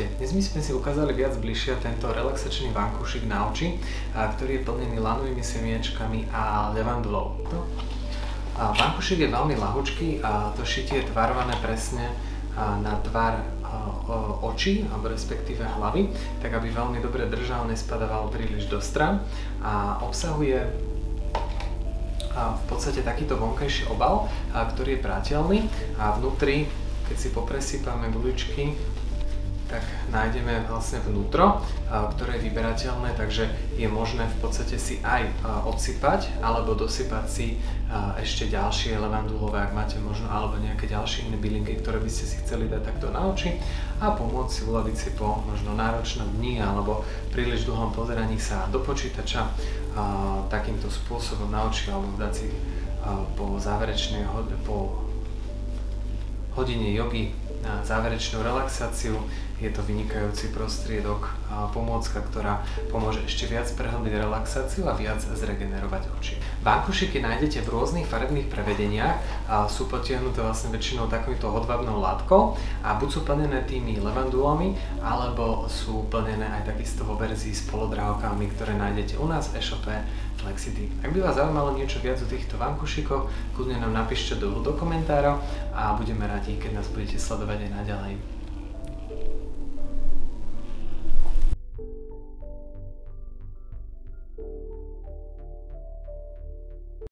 Ahojte, dnes my sme si ukázali viac bližšie tento relaxačný vankušik na oči, ktorý je plnený lanovými semiečkami a levandulou. No. Vankušik je veľmi lahučký a to šitie je tvarované presne na tvar očí, alebo respektíve hlavy, tak aby veľmi dobre držal, nespadával príliš do stran a obsahuje v podstate takýto vonkajší obal, ktorý je prátelný a vnútri, keď si popresýpame guličky, tak nájdeme vlastne vnútro, ktoré je vyberateľné, takže je možné v podstate si aj odsypať alebo dosypať si ešte ďalšie levandulové, ak máte možno, alebo nejaké ďalšie iné bylinky, ktoré by ste si chceli dať takto na oči a pomôcť si uľaviť si po možno náročnom dni alebo príliš dlhom pozeraní sa do počítača takýmto spôsobom na oči alebo dať si po záverečnej po hodine jogy na záverečnú relaxáciu. Je to vynikajúci prostriedok a pomôcka, ktorá pomôže ešte viac prehlbiť relaxáciu a viac zregenerovať oči. Vankušiky nájdete v rôznych farebných prevedeniach a sú potiahnuté vlastne väčšinou takýmto hodvabnou látkou a buď sú plnené tými levandulami, alebo sú plnené aj takisto vo verzii s polodrávkami, ktoré nájdete u nás v e-shope Flexity. Ak by vás zaujímalo niečo viac o týchto vankušikoch, kľudne nám napíšte dolu do komentárov a budeme radi, keď nás budete sledovať aj naďalej. Thank you.